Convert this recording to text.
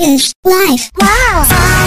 is life. Wow!